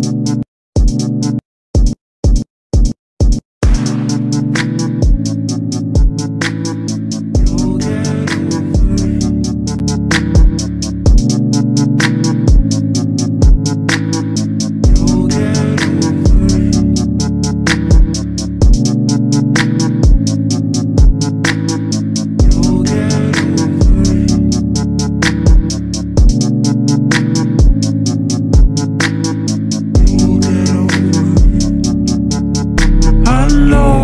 Thank unknown